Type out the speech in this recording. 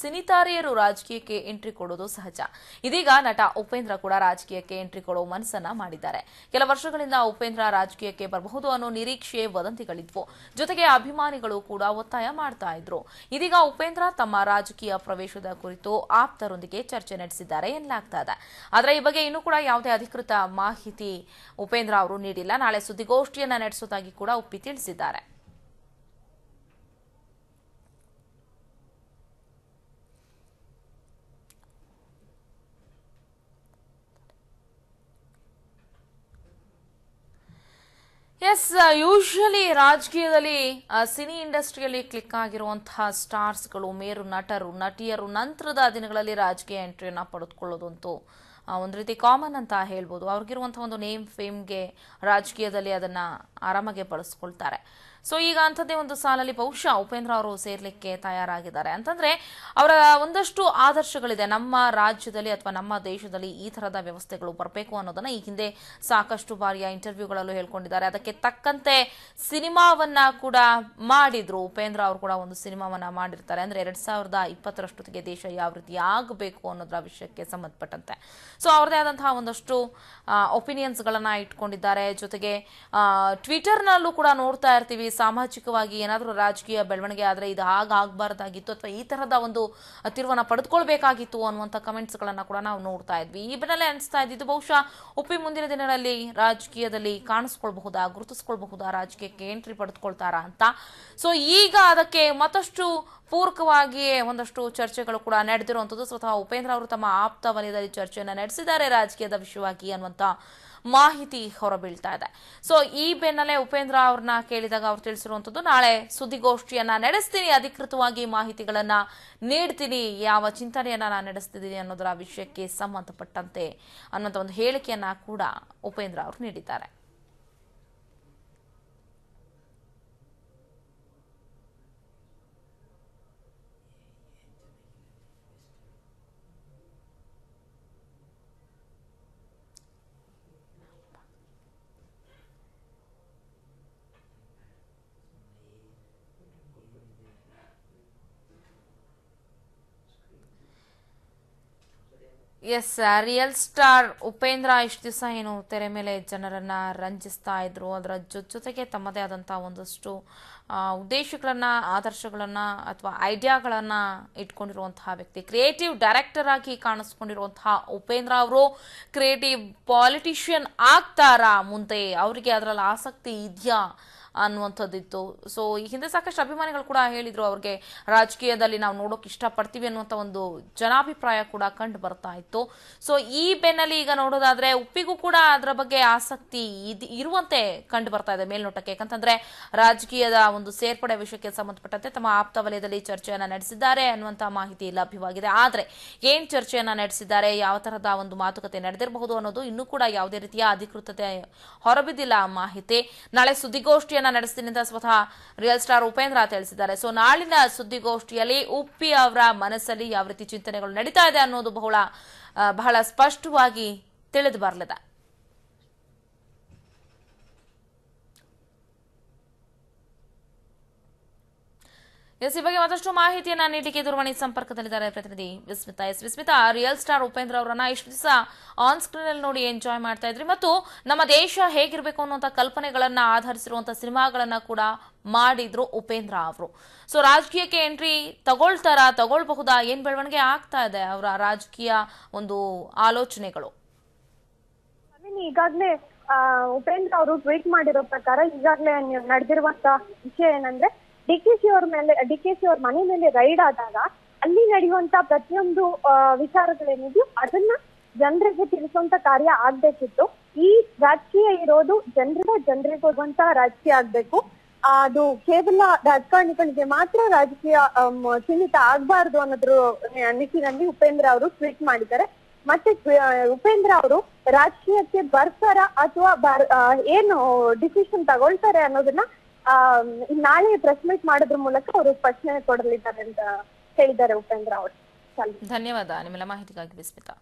ಸಿನಿತಾರೆಯರು ರಾಜಕೀಯಕ್ಕೆ ಎಂಟ್ರಿ ಕೊಡೋದು ಸಹಜ. ಇದೀಗ ನಟ ಉಪೇಂದ್ರ ಕೂಡ ರಾಜಕೀಯಕ್ಕೆ ಎಂಟ್ರಿ ಕೊಡೋ ಮನಸ್ಸನ್ನ ಮಾಡಿದ್ದಾರೆ. ಕೆಲ ವರ್ಷಗಳಿಂದ ಉಪೇಂದ್ರ ರಾಜಕೀಯಕ್ಕೆ ಬರಬಹುದು ಅನ್ನೋ ನಿರೀಕ್ಷೆ ವದಂತಿಗಳಿದ್ವು. ಜೊತೆಗೆ ಅಭಿಮಾನಿಗಳು ಕೂಡ ಒತ್ತಾಯ ಮಾಡ್ತಾ ಇದ್ರು. ಇದೀಗ ಉಪೇಂದ್ರ ತಮ್ಮ ರಾಜಕೀಯ ಪ್ರವೇಶದ ಕುರಿತು ಆಪ್ತರೊಂದಿಗೆ ಚರ್ಚೆ ನಡೆಸಿದ್ದಾರೆ ಎನ್ನಲಾಗ್ತಾ ಇದೆ. ಆದರೆ ಈ ಬಗ್ಗೆ ಇನ್ನೂ ಕೂಡ ಯಾವುದೇ ಅಧಿಕೃತ ಮಾಹಿತಿ ಉಪೇಂದ್ರ ಅವರು ನೀಡಿಲ್ಲ. ನಾಳೆ ಸುದ್ದಿಗೋಷ್ಠಿಯನ್ನ ನಡೆಸುವುದಾಗಿ ಕೂಡ ಉಪ್ಪಿ ತಿಳಿಸಿದ್ದಾರೆ. ಎಸ್, ಯೂಶಲಿ ರಾಜಕೀಯದಲ್ಲಿ ಸಿನಿ ಇಂಡಸ್ಟ್ರಿಯಲ್ಲಿ ಕ್ಲಿಕ್ ಆಗಿರುವಂತಹ ಸ್ಟಾರ್ಸ್ಗಳು, ಮೇರು ನಟರು, ನಟಿಯರು ನಂತರದ ದಿನಗಳಲ್ಲಿ ರಾಜಕೀಯ ಎಂಟ್ರಿಯನ್ನು ಪಡೆದುಕೊಳ್ಳೋದಂತೂ ಒಂದು ರೀತಿ ಕಾಮನ್ ಅಂತ ಹೇಳ್ಬೋದು. ಅವ್ರಿಗಿರುವಂಥ ಒಂದು ನೇಮ್ ಫೇಮ್ಗೆ ರಾಜಕೀಯದಲ್ಲಿ ಅದನ್ನ ಆರಾಮಾಗಿ ಬಳಸ್ಕೊಳ್ತಾರೆ. ಸೊ ಈಗ ಅಂಥದ್ದೇ ಒಂದು ಸಾಲಲ್ಲಿ ಬಹುಶಃ ಉಪೇಂದ್ರ ಅವರು ಸೇರ್ಲಿಕ್ಕೆ ತಯಾರಾಗಿದ್ದಾರೆ. ಅಂತಂದ್ರೆ, ಅವರ ಒಂದಷ್ಟು ಆದರ್ಶಗಳಿದೆ. ನಮ್ಮ ರಾಜ್ಯದಲ್ಲಿ ಅಥವಾ ನಮ್ಮ ದೇಶದಲ್ಲಿ ಈ ತರದ ವ್ಯವಸ್ಥೆಗಳು ಬರಬೇಕು ಅನ್ನೋದನ್ನ ಈ ಹಿಂದೆ ಸಾಕಷ್ಟು ಬಾರಿಯ ಇಂಟರ್ವ್ಯೂಗಳಲ್ಲೂ ಹೇಳ್ಕೊಂಡಿದ್ದಾರೆ. ಅದಕ್ಕೆ ತಕ್ಕಂತೆ ಸಿನಿಮಾವನ್ನ ಕೂಡ ಮಾಡಿದ್ರು. ಉಪೇಂದ್ರ ಅವರು ಕೂಡ ಒಂದು ಸಿನಿಮಾವನ್ನ ಮಾಡಿರ್ತಾರೆ. ಅಂದ್ರೆ ಎರಡ್ ಸಾವಿರದ ಇಪ್ಪತ್ತರಷ್ಟೊತ್ತಿಗೆ ದೇಶ ಯಾವ ರೀತಿ ಆಗಬೇಕು ಅನ್ನೋದ್ರ ವಿಷಯಕ್ಕೆ ಸಂಬಂಧಪಟ್ಟಂತೆ. ಸೊ ಅವ್ರದೇ ಆದಂತಹ ಒಂದಷ್ಟು ಒಪಿನಿಯನ್ಸ್ ಗಳನ್ನ ಇಟ್ಕೊಂಡಿದ್ದಾರೆ. ಜೊತೆಗೆ ಟ್ವಿಟರ್ನಲ್ಲೂ ಕೂಡ ನೋಡ್ತಾ ಇರ್ತೀವಿ. ಸಾಮಾಜಿಕವಾಗಿ ಏನಾದರೂ ರಾಜಕೀಯ ಬೆಳವಣಿಗೆ ಆದ್ರೆ ಇದು ಹಾಗ ಆಗಬಾರ್ದಾಗಿತ್ತು ಅಥವಾ ಈ ಥರದ ಒಂದು ತೀರ್ಮಾನ ಪಡೆದುಕೊಳ್ಬೇಕಾಗಿತ್ತು ಅನ್ನುವಂಥ ಕಮೆಂಟ್ಸ್ಗಳನ್ನು ಕೂಡ ನಾವು ನೋಡ್ತಾ ಇದ್ವಿ. ಈ ಬೆನ್ನಲ್ಲೇ ಅನಿಸ್ತಾ ಇದ್ದಿದ್ದು ಬಹುಶಃ ಉಪ್ಪಿ ಮುಂದಿನ ದಿನಗಳಲ್ಲಿ ರಾಜಕೀಯದಲ್ಲಿ ಕಾಣಿಸ್ಕೊಳ್ಬಹುದಾ, ಗುರುತಿಸ್ಕೊಳ್ಬಹುದಾ, ರಾಜಕೀಯಕ್ಕೆ ಎಂಟ್ರಿ ಪಡೆದುಕೊಳ್ತಾರಾ ಅಂತ. ಸೊ ಈಗ ಅದಕ್ಕೆ ಮತ್ತಷ್ಟು ಪೂರಕವಾಗಿಯೇ ಒಂದಷ್ಟು ಚರ್ಚೆಗಳು ಕೂಡ ನಡೆದಿರುವಂಥದ್ದು. ಸ್ವತಃ ಉಪೇಂದ್ರ ಅವರು ತಮ್ಮ ಆಪ್ತ ವಲಯದಲ್ಲಿ ಚರ್ಚೆಯನ್ನ ನಡೆಸಿದ್ದಾರೆ ರಾಜಕೀಯದ ವಿಷಯವಾಗಿ ಅನ್ನುವಂಥ ಮಾಹಿತಿ ಹೊರಬೀಳ್ತಾ ಇದೆ. ಸೊ ಈ ಬೆನ್ನಲ್ಲೇ ಉಪೇಂದ್ರ ಅವ್ರನ್ನ ಕೇಳಿದಾಗ ಅವ್ರು ತಿಳಿಸಿರುವಂತದ್ದು ನಾಳೆ ಸುದ್ದಿಗೋಷ್ಠಿಯನ್ನ ನಡೆಸ್ತೀನಿ, ಅಧಿಕೃತವಾಗಿ ಮಾಹಿತಿಗಳನ್ನ ನೀಡ್ತೀನಿ, ಯಾವ ಚಿಂತನೆಯನ್ನ ನಾನು ನಡೆಸ್ತಿದ್ದೀನಿ ಅನ್ನೋದರ ವಿಷಯಕ್ಕೆ ಸಂಬಂಧಪಟ್ಟಂತೆ ಅನ್ನೋಂಥ ಒಂದು ಹೇಳಿಕೆಯನ್ನ ಕೂಡ ಉಪೇಂದ್ರ ಅವರು ನೀಡಿದ್ದಾರೆ. ಎಸ್ ರಿಯಲ್ ಸ್ಟಾರ್ ಉಪೇಂದ್ರ ಇಷ್ಟು ದಿವಸ ಏನು ತೆರೆ ಮೇಲೆ ಜನರನ್ನ ರಂಜಿಸ್ತಾ ಇದ್ರು. ಅದರ ಜೊತೆಗೆ ತಮ್ಮದೇ ಆದಂಥ ಒಂದಷ್ಟು ಉದ್ದೇಶಗಳನ್ನ, ಆದರ್ಶಗಳನ್ನ ಅಥವಾ ಐಡಿಯಾಗಳನ್ನ ಇಟ್ಕೊಂಡಿರುವಂತಹ ವ್ಯಕ್ತಿ. ಕ್ರಿಯೇಟಿವ್ ಡೈರೆಕ್ಟರ್ ಆಗಿ ಕಾಣಿಸ್ಕೊಂಡಿರುವಂತಹ ಉಪೇಂದ್ರ ಅವರು ಕ್ರಿಯೇಟಿವ್ ಪಾಲಿಟಿಷಿಯನ್ ಆಗ್ತಾರಾ ಮುಂದೆ? ಅವರಿಗೆ ಅದರಲ್ಲಿ ಆಸಕ್ತಿ ಇದೆಯಾ? ಅನ್ನುವಂಥದ್ದಿತ್ತು. ಸೊ ಈ ಹಿಂದೆ ಸಾಕಷ್ಟು ಅಭಿಮಾನಿಗಳು ಕೂಡ ಹೇಳಿದ್ರು ಅವ್ರಿಗೆ ರಾಜಕೀಯದಲ್ಲಿ ನಾವು ನೋಡೋಕೆ ಇಷ್ಟಪಡ್ತೀವಿ ಅನ್ನುವಂಥ ಒಂದು ಜನಾಭಿಪ್ರಾಯ ಕೂಡ ಕಂಡು ಬರ್ತಾ ಇತ್ತು. ಸೊ ಈ ಬೆನ್ನಲ್ಲಿ ಈಗ ನೋಡೋದಾದ್ರೆ ಉಪ್ಪಿಗೂ ಕೂಡ ಅದರ ಬಗ್ಗೆ ಆಸಕ್ತಿ ಇರುವಂತೆ ಕಂಡು ಬರ್ತಾ ಇದೆ ಮೇಲ್ನೋಟಕ್ಕೆ. ಯಾಕಂತಂದ್ರೆ ರಾಜಕೀಯದ ಒಂದು ಸೇರ್ಪಡೆ ವಿಷಯಕ್ಕೆ ಸಂಬಂಧಪಟ್ಟಂತೆ ತಮ್ಮ ಆಪ್ತ ವಲಯದಲ್ಲಿ ಚರ್ಚೆಯನ್ನ ನಡೆಸಿದ್ದಾರೆ ಅನ್ನುವಂಥ ಮಾಹಿತಿ ಲಭ್ಯವಾಗಿದೆ. ಆದ್ರೆ ಏನ್ ಚರ್ಚೆಯನ್ನ ನಡೆಸಿದ್ದಾರೆ, ಯಾವ ತರಹದ ಒಂದು ಮಾತುಕತೆ ನಡೆದಿರಬಹುದು ಅನ್ನೋದು ಇನ್ನೂ ಕೂಡ ಯಾವುದೇ ರೀತಿಯ ಅಧಿಕೃತತೆ ಹೊರಬಿದ್ದಿಲ್ಲ ಮಾಹಿತಿ. ನಾಳೆ ಸುದ್ದಿಗೋಷ್ಠಿಯನ್ನ ನಡೆಸ್ತೀನಿ ಅಂತ ಸ್ವತಃ ರಿಯಲ್ ಸ್ಟಾರ್ ಉಪೇಂದ್ರ ತಿಳಿಸಿದ್ದಾರೆ. ಸೊ ನಾಳಿನ ಸುದ್ದಿಗೋಷ್ಠಿಯಲ್ಲಿ ಉಪ್ಪಿ ಅವರ ಮನಸ್ಸಲ್ಲಿ ಯಾವ ರೀತಿ ಚಿಂತನೆಗಳು ನಡೀತಾ ಇದೆ ಅನ್ನೋದು ಬಹಳ ಬಹಳ ಸ್ಪಷ್ಟವಾಗಿ ತಿಳಿದು ಬರಲಿದೆ. ಎಸ್ ಈ ಬಗ್ಗೆ ಮತ್ತಷ್ಟು ಮಾಹಿತಿಯನ್ನ ನೀಡಲಿಕ್ಕೆ ದೂರವಾಣಿ ಸಂಪರ್ಕದಲ್ಲಿದ್ದಾರೆ ಪ್ರತಿನಿಧಿ Vismita. Yes, Vismita real star Upendra ಅವರನ್ನ ಇಷ್ಟು ದಿವಸ ಆನ್ ಸ್ಕ್ರೀನ್ ಅಲ್ಲಿ ನೋಡಿ ಎಂಜಾಯ್ ಮಾಡ್ತಾ ಇದ್ರಿ. ಮತ್ತು ನಮ್ಮ ದೇಶ ಹೇಗಿರ್ಬೇಕು ಅನ್ನುವಂಥ ಕಲ್ಪನೆಗಳನ್ನ ಆಧರಿಸಿರುವಂತಹ ಸಿನಿಮಾಗಳನ್ನ ಕೂಡ ಮಾಡಿದ್ರು ಉಪೇಂದ್ರ ಅವರು. ಸೊ ರಾಜಕೀಯಕ್ಕೆ ಎಂಟ್ರಿ ತಗೊಳ್ತಾರಾ, ತಗೊಳ್ಬಹುದಾ, ಏನ್ ಬೆಳವಣಿಗೆ ಆಗ್ತಾ ಇದೆ ಅವರ ರಾಜಕೀಯ ಒಂದು ಆಲೋಚನೆಗಳು? ಈಗಾಗಲೇ ಉಪೇಂದ್ರ ಅವರು ಟ್ವೀಟ್ ಮಾಡಿರೋ ಪ್ರಕಾರ ಈಗಾಗಲೇ ನಡೆದಿರುವಂತ ವಿಷಯ ಏನಂದ್ರೆ ಡಿ ಕೆ ಶಿ ಅವ್ರ ಮೇಲೆ ಡಿ ಕೆ ಶಿ ಅವ್ರ ಮನೆ ಮೇಲೆ ರೈಡ್ ಆದಾಗ ಅಲ್ಲಿ ನಡೆಯುವಂತ ಪ್ರತಿಯೊಂದು ವಿಚಾರಗಳೇನಿದೆಯೋ ಅದನ್ನ ಜನರಿಗೆ ತಿಳಿಸುವಂತ ಕಾರ್ಯ ಆಗ್ಬೇಕಿತ್ತು. ಈ ರಾಜಕೀಯ ಇರೋದು ಜನರಿಂದ ಜನರಿಗೆ ಹೋಗುವಂತ ರಾಜಕೀಯ ಆಗ್ಬೇಕು. ಅದು ಕೇವಲ ರಾಜಕಾರಣಿಗಳಿಗೆ ಮಾತ್ರ ರಾಜಕೀಯ ಸೀಮಿತ ಆಗ್ಬಾರ್ದು ಅನ್ನೋದ್ರ ನಿಟ್ಟಿನಲ್ಲಿ ಉಪೇಂದ್ರ ಅವರು ಟ್ವೀಟ್ ಮಾಡಿದ್ದಾರೆ. ಮತ್ತೆ ಉಪೇಂದ್ರ ಅವರು ರಾಜಕೀಯಕ್ಕೆ ಬರ್ತಾರ ಅಥವಾ ಏನು ಡಿಸಿಷನ್ ತಗೊಳ್ತಾರೆ ಅನ್ನೋದನ್ನ ನಾಳೆ ಪ್ರೆಸ್ ಮೀಟ್ ಮಾಡೋದ್ರ ಮೂಲಕ ಅವರು ಸ್ಪಷ್ಟನೆ ಕೊಡಲಿದ್ದಾರೆ ಅಂತ ಹೇಳಿದ್ದಾರೆ ಉಪೇಂದ್ರ ಅವರು. ಧನ್ಯವಾದ, ನಿಮ್ಮೆಲ್ಲ ಮಾಹಿತಿಗಾಗಿ ವಿಸ್ಮಿತಾ.